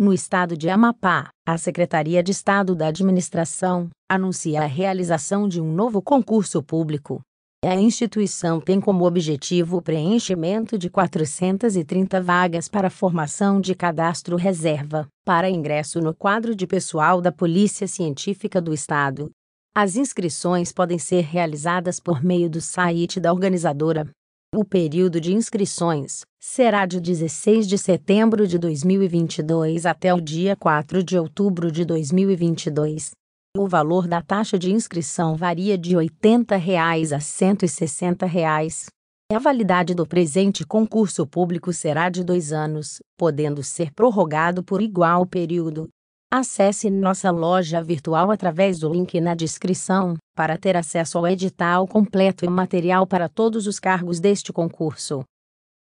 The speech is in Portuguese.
No estado de Amapá, a Secretaria de Estado da Administração anuncia a realização de um novo concurso público. A instituição tem como objetivo o preenchimento de 430 vagas para formação de cadastro reserva, para ingresso no quadro de pessoal da Polícia Científica do Estado. As inscrições podem ser realizadas por meio do site da organizadora o período de inscrições será de 16 de setembro de 2022 até o dia 4 de outubro de 2022. O valor da taxa de inscrição varia de 80 reais a 160 reais. A validade do presente concurso público será de dois anos, podendo ser prorrogado por igual período. Acesse nossa loja virtual através do link na descrição para ter acesso ao edital completo e material para todos os cargos deste concurso.